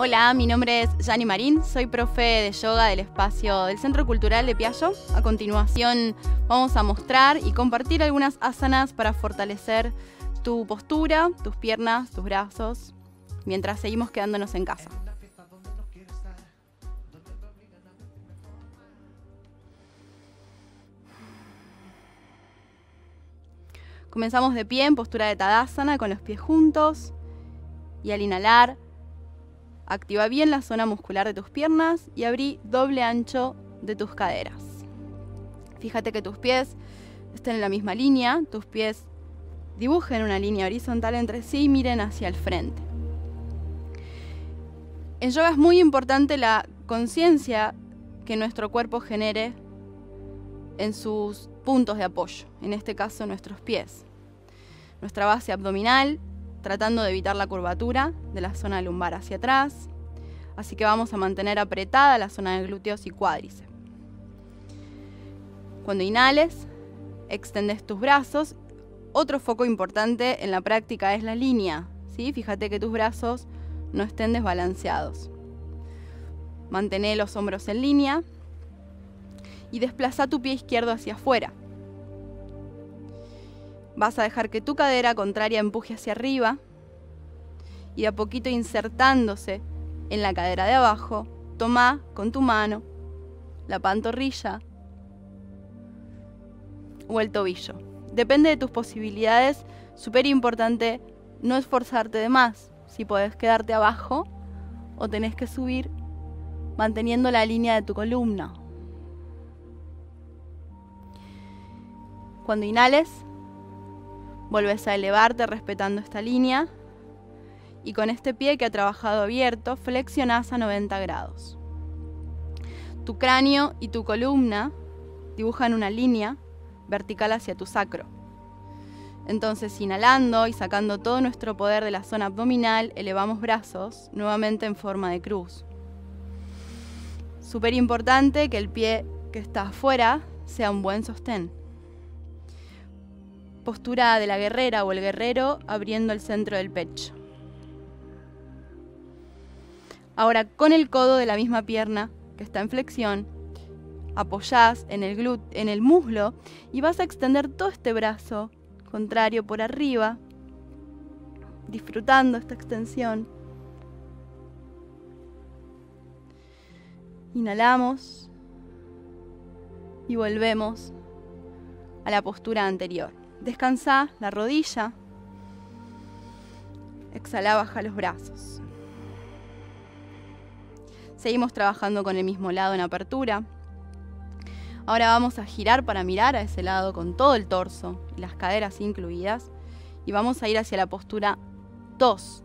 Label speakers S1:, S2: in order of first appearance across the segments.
S1: Hola, mi nombre es Yani Marín, soy profe de yoga del espacio del Centro Cultural de Piaggio. A continuación vamos a mostrar y compartir algunas asanas para fortalecer tu postura, tus piernas, tus brazos, mientras seguimos quedándonos en casa. Comenzamos de pie en postura de Tadasana con los pies juntos y al inhalar activa bien la zona muscular de tus piernas y abrí doble ancho de tus caderas. Fíjate que tus pies estén en la misma línea, tus pies dibujen una línea horizontal entre sí y miren hacia el frente. En yoga es muy importante la conciencia que nuestro cuerpo genere en sus puntos de apoyo, en este caso nuestros pies. Nuestra base abdominal, tratando de evitar la curvatura de la zona lumbar hacia atrás. Así que vamos a mantener apretada la zona de glúteos y cuádriceps. Cuando inhales, extendes tus brazos. Otro foco importante en la práctica es la línea. ¿sí? Fíjate que tus brazos no estén desbalanceados. Mantén los hombros en línea y desplaza tu pie izquierdo hacia afuera. Vas a dejar que tu cadera contraria empuje hacia arriba y a poquito insertándose en la cadera de abajo, toma con tu mano la pantorrilla o el tobillo. Depende de tus posibilidades, súper importante no esforzarte de más. Si puedes quedarte abajo o tenés que subir manteniendo la línea de tu columna. Cuando inhales, vuelves a elevarte respetando esta línea y con este pie que ha trabajado abierto, flexionás a 90 grados. Tu cráneo y tu columna dibujan una línea vertical hacia tu sacro. Entonces, inhalando y sacando todo nuestro poder de la zona abdominal, elevamos brazos nuevamente en forma de cruz. Súper importante que el pie que está afuera sea un buen sostén postura de la guerrera o el guerrero abriendo el centro del pecho. Ahora con el codo de la misma pierna que está en flexión, apoyás en el, en el muslo y vas a extender todo este brazo contrario por arriba, disfrutando esta extensión. Inhalamos y volvemos a la postura anterior. Descansa la rodilla. Exhala, baja los brazos. Seguimos trabajando con el mismo lado en apertura. Ahora vamos a girar para mirar a ese lado con todo el torso y las caderas incluidas. Y vamos a ir hacia la postura 2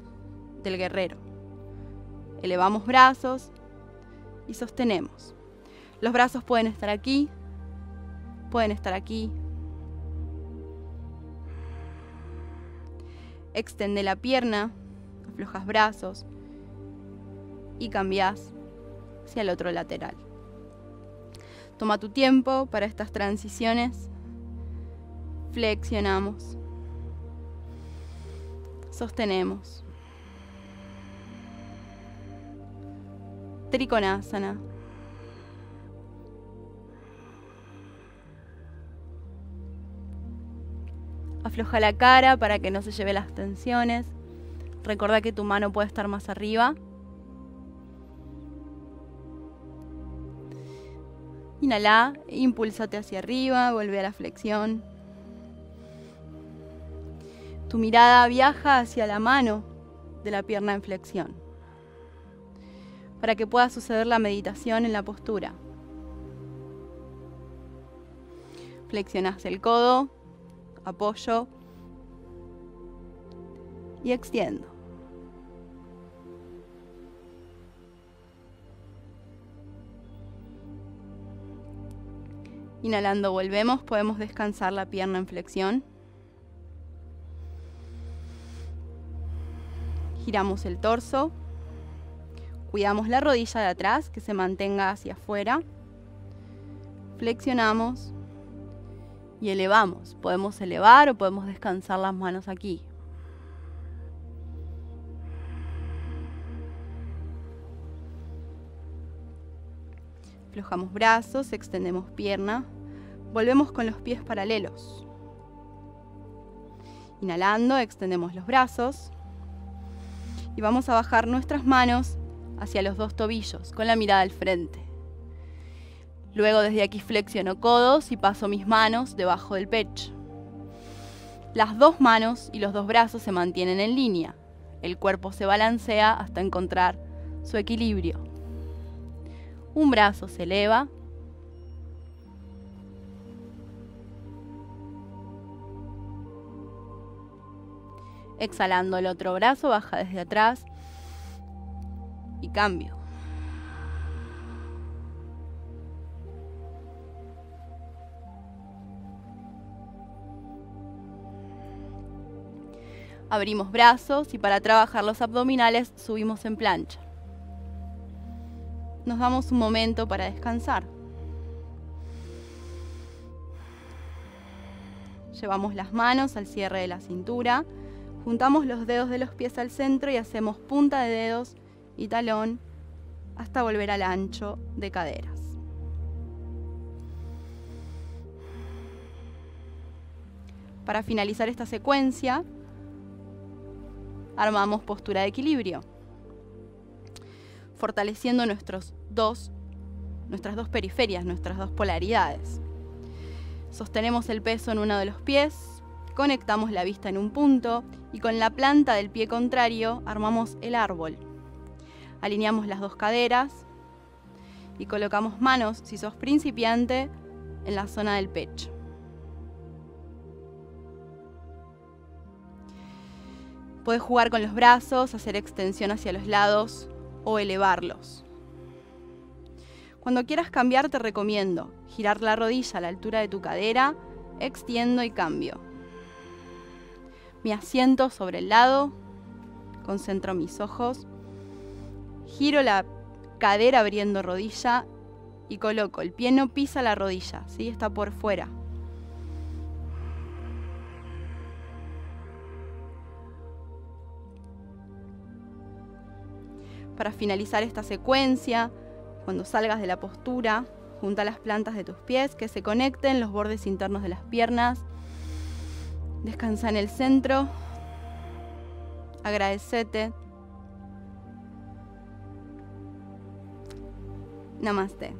S1: del guerrero. Elevamos brazos y sostenemos. Los brazos pueden estar aquí, pueden estar aquí, Extende la pierna, aflojas brazos y cambias hacia el otro lateral. Toma tu tiempo para estas transiciones. Flexionamos. Sostenemos. Trikonasana. Afloja la cara para que no se lleve las tensiones. Recuerda que tu mano puede estar más arriba. Inhala, impulsate hacia arriba, vuelve a la flexión. Tu mirada viaja hacia la mano de la pierna en flexión para que pueda suceder la meditación en la postura. Flexionas el codo, apoyo y extiendo. Inhalando volvemos, podemos descansar la pierna en flexión. Giramos el torso. Cuidamos la rodilla de atrás que se mantenga hacia afuera. Flexionamos y elevamos. Podemos elevar o podemos descansar las manos aquí. Aflojamos brazos, extendemos pierna. Volvemos con los pies paralelos. Inhalando, extendemos los brazos. Y vamos a bajar nuestras manos hacia los dos tobillos, con la mirada al frente. Luego desde aquí flexiono codos y paso mis manos debajo del pecho. Las dos manos y los dos brazos se mantienen en línea. El cuerpo se balancea hasta encontrar su equilibrio. Un brazo se eleva. Exhalando el otro brazo, baja desde atrás y cambio. Abrimos brazos y para trabajar los abdominales subimos en plancha. Nos damos un momento para descansar. Llevamos las manos al cierre de la cintura, juntamos los dedos de los pies al centro y hacemos punta de dedos y talón hasta volver al ancho de caderas. Para finalizar esta secuencia, armamos postura de equilibrio, fortaleciendo nuestros dos, nuestras dos periferias, nuestras dos polaridades. Sostenemos el peso en uno de los pies, conectamos la vista en un punto y con la planta del pie contrario armamos el árbol. Alineamos las dos caderas y colocamos manos, si sos principiante, en la zona del pecho. Puedes jugar con los brazos, hacer extensión hacia los lados o elevarlos. Cuando quieras cambiar te recomiendo girar la rodilla a la altura de tu cadera, extiendo y cambio. Mi asiento sobre el lado, concentro mis ojos, giro la cadera abriendo rodilla y coloco, el pie no pisa la rodilla, ¿sí? está por fuera. Para finalizar esta secuencia, cuando salgas de la postura, junta las plantas de tus pies que se conecten los bordes internos de las piernas. Descansa en el centro. Agradecete. Namaste.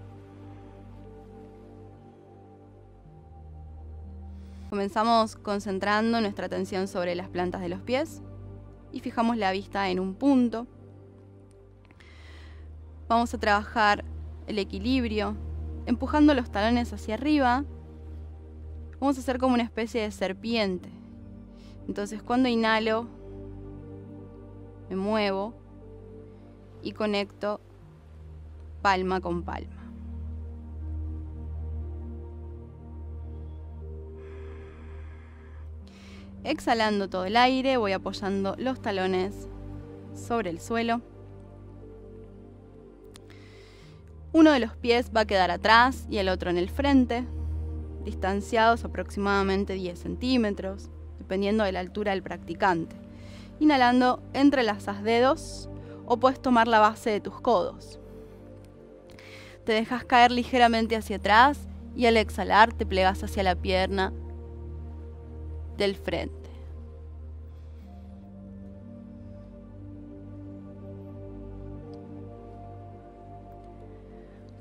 S1: Comenzamos concentrando nuestra atención sobre las plantas de los pies y fijamos la vista en un punto. Vamos a trabajar el equilibrio, empujando los talones hacia arriba. Vamos a hacer como una especie de serpiente. Entonces cuando inhalo, me muevo y conecto palma con palma. Exhalando todo el aire, voy apoyando los talones sobre el suelo. Uno de los pies va a quedar atrás y el otro en el frente, distanciados aproximadamente 10 centímetros, dependiendo de la altura del practicante. Inhalando, entrelazas dedos o puedes tomar la base de tus codos. Te dejas caer ligeramente hacia atrás y al exhalar te plegas hacia la pierna del frente.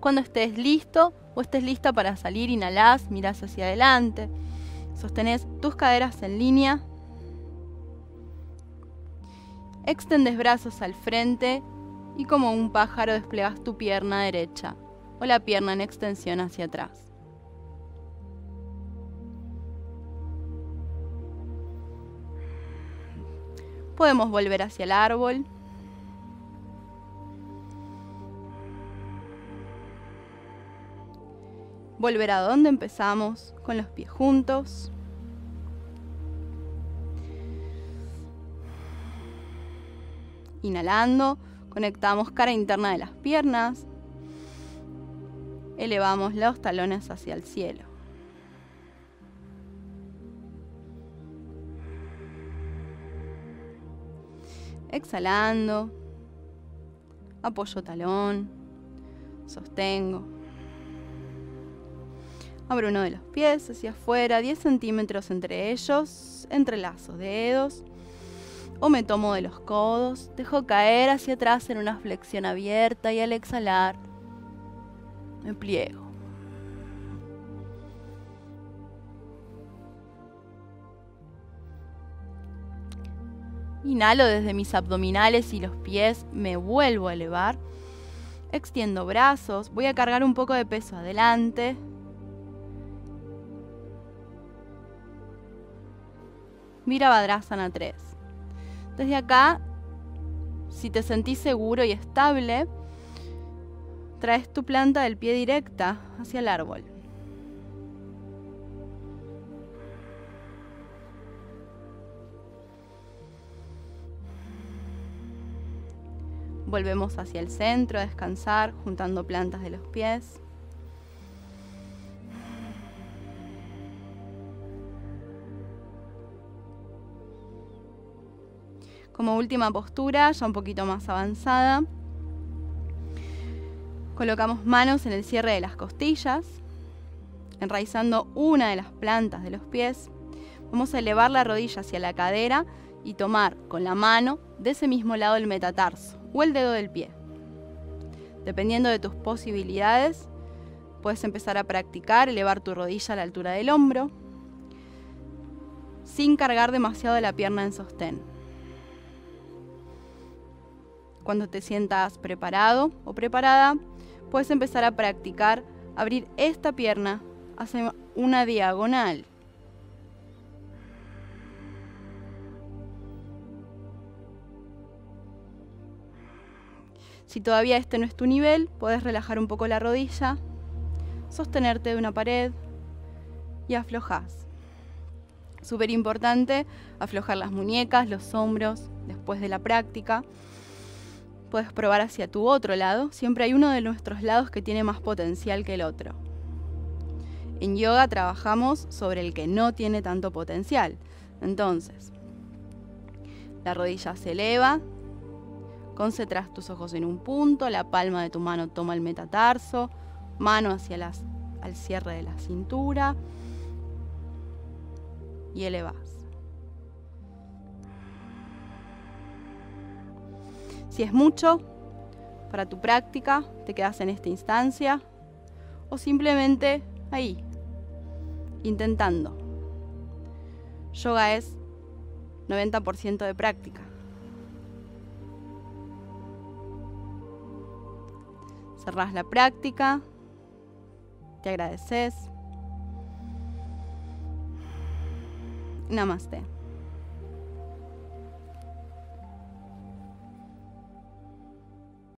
S1: Cuando estés listo o estés lista para salir, inhalás, mirás hacia adelante. Sostenés tus caderas en línea. Extendes brazos al frente y como un pájaro desplegas tu pierna derecha o la pierna en extensión hacia atrás. Podemos volver hacia el árbol. Volver a donde empezamos, con los pies juntos. Inhalando, conectamos cara interna de las piernas. Elevamos los talones hacia el cielo. Exhalando, apoyo talón, sostengo. Abro uno de los pies hacia afuera, 10 centímetros entre ellos, entrelazo dedos o me tomo de los codos, dejo caer hacia atrás en una flexión abierta y al exhalar me pliego. Inhalo desde mis abdominales y los pies, me vuelvo a elevar. Extiendo brazos, voy a cargar un poco de peso adelante. Mira Vadrasana 3. Desde acá, si te sentís seguro y estable, traes tu planta del pie directa hacia el árbol. Volvemos hacia el centro a descansar, juntando plantas de los pies. Como última postura, ya un poquito más avanzada, colocamos manos en el cierre de las costillas, enraizando una de las plantas de los pies. Vamos a elevar la rodilla hacia la cadera y tomar con la mano de ese mismo lado el metatarso o el dedo del pie. Dependiendo de tus posibilidades, puedes empezar a practicar elevar tu rodilla a la altura del hombro sin cargar demasiado la pierna en sostén. Cuando te sientas preparado o preparada, puedes empezar a practicar abrir esta pierna hacia una diagonal. Si todavía este no es tu nivel, puedes relajar un poco la rodilla, sostenerte de una pared y aflojas. Súper importante aflojar las muñecas, los hombros después de la práctica puedes probar hacia tu otro lado. Siempre hay uno de nuestros lados que tiene más potencial que el otro. En yoga trabajamos sobre el que no tiene tanto potencial. Entonces, la rodilla se eleva, concentras tus ojos en un punto, la palma de tu mano toma el metatarso, mano hacia las, al cierre de la cintura y elevas. Si es mucho para tu práctica, te quedas en esta instancia o simplemente ahí, intentando. Yoga es 90% de práctica. Cerrás la práctica, te agradeces. Namaste.